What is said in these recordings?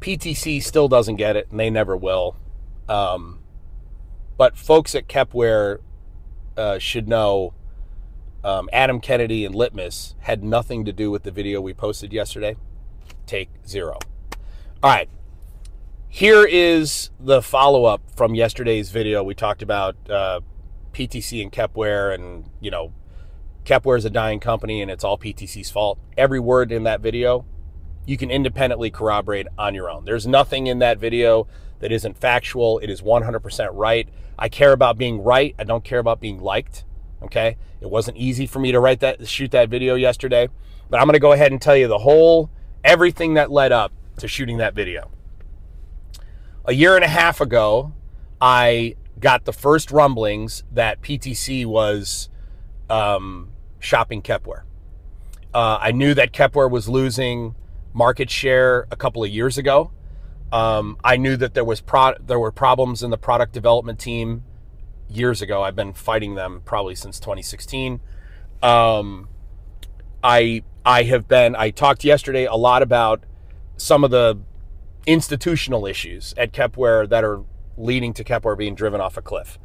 PTC still doesn't get it, and they never will. Um, but folks at Kepware uh, should know um, Adam Kennedy and Litmus had nothing to do with the video we posted yesterday. Take zero. All right. Here is the follow up from yesterday's video. We talked about uh, PTC and Kepware, and you know, Kepware is a dying company, and it's all PTC's fault. Every word in that video, you can independently corroborate on your own. There's nothing in that video that isn't factual. It is 100% right. I care about being right. I don't care about being liked. Okay. It wasn't easy for me to write that, shoot that video yesterday, but I'm going to go ahead and tell you the whole, everything that led up to shooting that video. A year and a half ago, I got the first rumblings that PTC was um, shopping Kepware. Uh, I knew that Kepware was losing market share a couple of years ago. Um, I knew that there was pro- there were problems in the product development team years ago. I've been fighting them probably since 2016. Um, I I have been. I talked yesterday a lot about some of the institutional issues at Kepware that are leading to Kepware being driven off a cliff.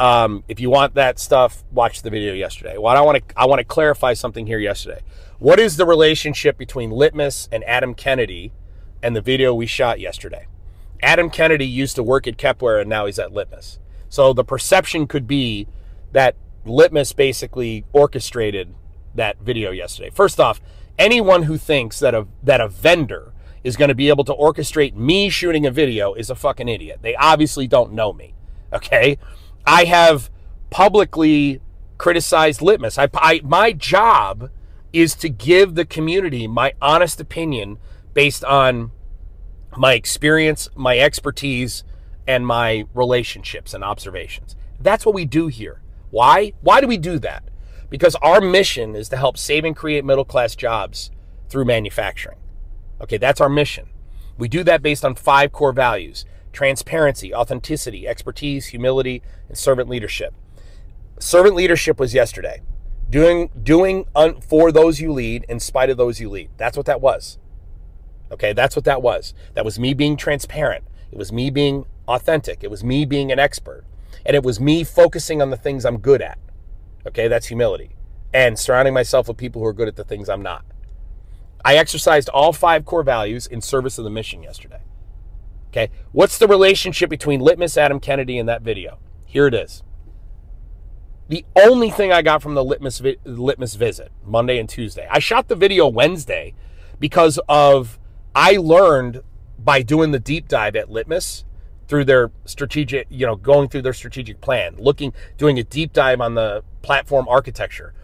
Um, if you want that stuff, watch the video yesterday. Well, I want to I want to clarify something here yesterday. What is the relationship between Litmus and Adam Kennedy and the video we shot yesterday? Adam Kennedy used to work at Kepware and now he's at Litmus. So the perception could be that Litmus basically orchestrated that video yesterday. First off, anyone who thinks that a that a vendor is going to be able to orchestrate me shooting a video is a fucking idiot. They obviously don't know me. Okay? I have publicly criticized Litmus. I, I my job is to give the community my honest opinion based on my experience, my expertise, and my relationships and observations. That's what we do here. Why? Why do we do that? Because our mission is to help save and create middle class jobs through manufacturing. Okay, that's our mission. We do that based on five core values transparency, authenticity, expertise, humility, and servant leadership. Servant leadership was yesterday. Doing doing un, for those you lead in spite of those you lead. That's what that was. Okay that's what that was. That was me being transparent. It was me being authentic. It was me being an expert. And it was me focusing on the things i'm good at. Okay that's humility. And surrounding myself with people who are good at the things i'm not. I exercised all five core values in service of the mission yesterday okay what's the relationship between litmus adam kennedy and that video here it is the only thing I got from the litmus vi- litmus visit Monday and Tuesday. I shot the video Wednesday because of I learned by doing the deep dive at Litmus through their strategic, you know, going through their strategic plan, looking, doing a deep dive on the platform architecture,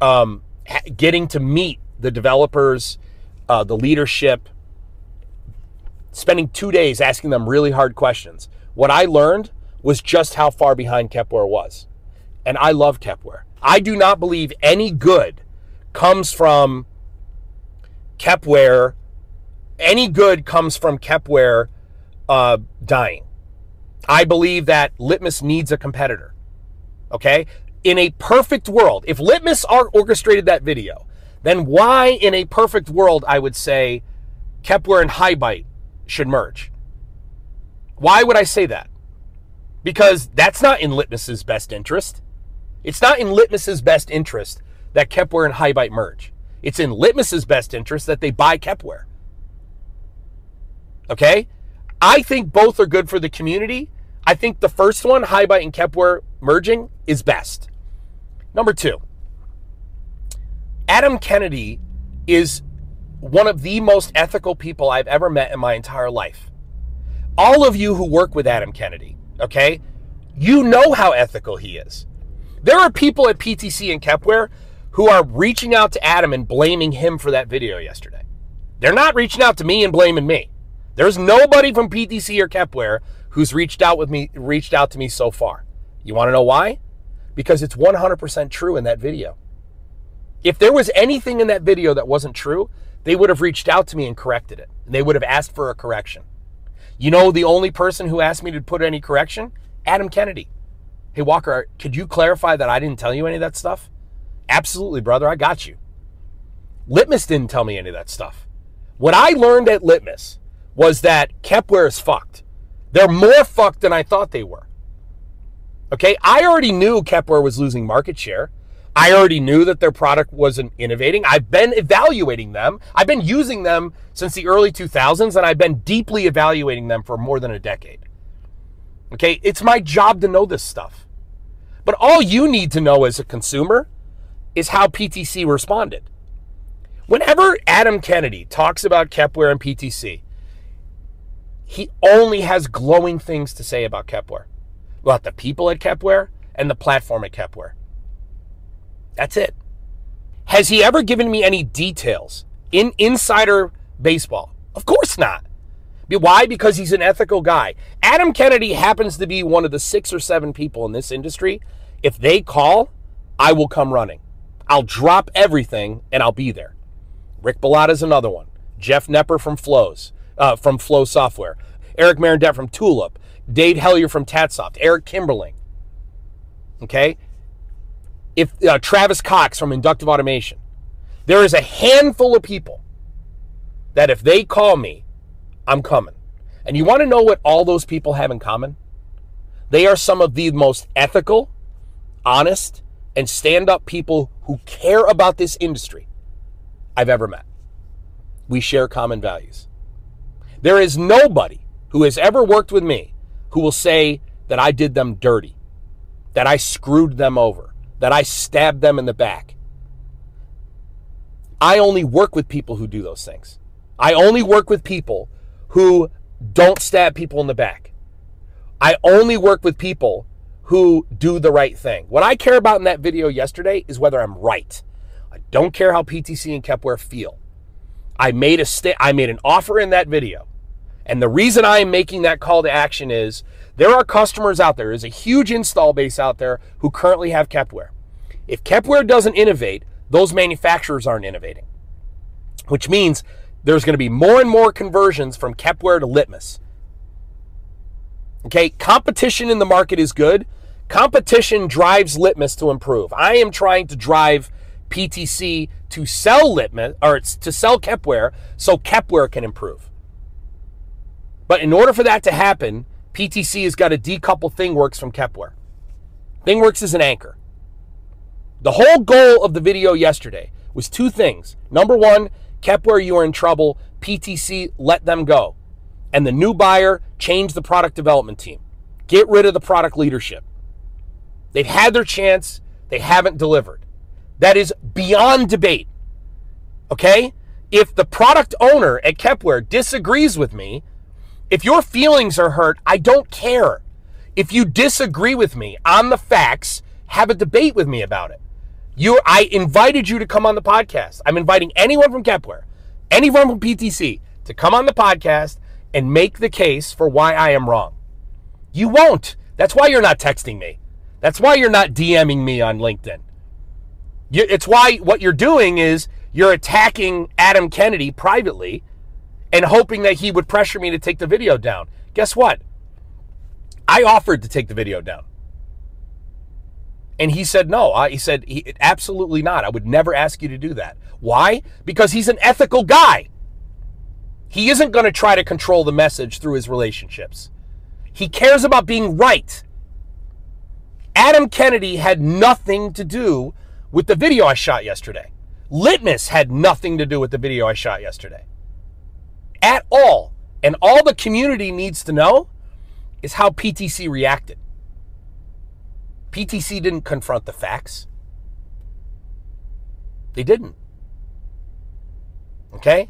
um, getting to meet the developers, uh, the leadership, spending two days asking them really hard questions. What I learned was just how far behind Kepware was and I love Kepware. I do not believe any good comes from Kepware. Any good comes from Kepware uh, dying. I believe that Litmus needs a competitor. Okay? In a perfect world, if Litmus orchestrated that video, then why in a perfect world I would say Kepware and HighByte should merge? Why would I say that? Because that's not in Litmus's best interest. It's not in Litmus's best interest that Kepware and HighByte merge. It's in Litmus's best interest that they buy Kepware. Okay? I think both are good for the community. I think the first one, HighByte and Kepware merging, is best. Number two, Adam Kennedy is one of the most ethical people I've ever met in my entire life. All of you who work with Adam Kennedy, okay, you know how ethical he is. There are people at PTC and Kepware who are reaching out to Adam and blaming him for that video yesterday. They're not reaching out to me and blaming me. There's nobody from PTC or Kepware who's reached out with me reached out to me so far. You want to know why? Because it's 100% true in that video. If there was anything in that video that wasn't true, they would have reached out to me and corrected it. They would have asked for a correction. You know the only person who asked me to put any correction? Adam Kennedy. Hey, Walker, could you clarify that I didn't tell you any of that stuff? Absolutely, brother. I got you. Litmus didn't tell me any of that stuff. What I learned at Litmus was that Kepware is fucked. They're more fucked than I thought they were. Okay, I already knew Kepware was losing market share. I already knew that their product wasn't innovating. I've been evaluating them. I've been using them since the early 2000s, and I've been deeply evaluating them for more than a decade. Okay, it's my job to know this stuff. But all you need to know as a consumer is how PTC responded. Whenever Adam Kennedy talks about Kepware and PTC, he only has glowing things to say about Kepware, about the people at Kepware and the platform at Kepware. That's it. Has he ever given me any details in insider baseball? Of course not. Why? Because he's an ethical guy. Adam Kennedy happens to be one of the six or seven people in this industry. If they call, I will come running. I'll drop everything and I'll be there. Rick Bullotta is another one. Jeff Knepper from Flows, uh, from Flow Software. Eric Mirandette from Tulip. Dave Hellyer from Tatsoft. Eric Kimberling. Okay? If uh, Travis Cox from Inductive Automation, there is a handful of people that if they call me, I'm coming. And you want to know what all those people have in common? They are some of the most ethical, honest, and stand up people who care about this industry I've ever met. We share common values. There is nobody who has ever worked with me who will say that I did them dirty, that I screwed them over, that I stabbed them in the back. I only work with people who do those things. I only work with people who don't stab people in the back. I only work with people who do the right thing. What I care about in that video yesterday is whether I'm right. I don't care how PTC and Kepware feel. I made a sta- I made an offer in that video. And the reason I am making that call to action is there are customers out there, there's a huge install base out there who currently have Kepware. If Kepware doesn't innovate, those manufacturers aren't innovating, which means there's going to be more and more conversions from Kepware to Litmus. Okay, competition in the market is good. Competition drives Litmus to improve. I am trying to drive PTC to sell Litmus or to sell Kepware so Kepware can improve. But in order for that to happen, PTC has got to decouple ThingWorx from Kepware. ThingWorx is an anchor. The whole goal of the video yesterday was two things. Number one, Kepware, you are in trouble. PTC, let them go. And the new buyer, change the product development team. Get rid of the product leadership. They've had their chance, they haven't delivered. That is beyond debate. Okay? If the product owner at Kepware disagrees with me, if your feelings are hurt, I don't care. If you disagree with me on the facts, have a debate with me about it. You, I invited you to come on the podcast. I'm inviting anyone from Kepler, anyone from PTC to come on the podcast and make the case for why I am wrong. You won't. That's why you're not texting me. That's why you're not DMing me on LinkedIn. You, it's why what you're doing is you're attacking Adam Kennedy privately and hoping that he would pressure me to take the video down. Guess what? I offered to take the video down. And he said, no. Uh, he said, he, absolutely not. I would never ask you to do that. Why? Because he's an ethical guy. He isn't going to try to control the message through his relationships. He cares about being right. Adam Kennedy had nothing to do with the video I shot yesterday. Litmus had nothing to do with the video I shot yesterday. At all. And all the community needs to know is how PTC reacted. PTC didn't confront the facts. They didn't. Okay?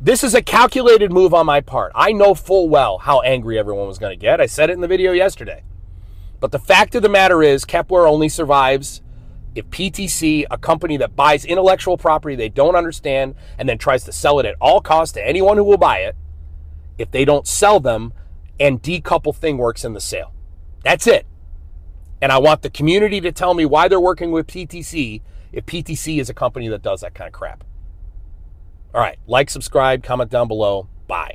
This is a calculated move on my part. I know full well how angry everyone was going to get. I said it in the video yesterday. But the fact of the matter is, Kepware only survives if PTC, a company that buys intellectual property they don't understand and then tries to sell it at all costs to anyone who will buy it, if they don't sell them and decouple ThingWorx in the sale. That's it. And I want the community to tell me why they're working with PTC if PTC is a company that does that kind of crap. All right, like, subscribe, comment down below. Bye.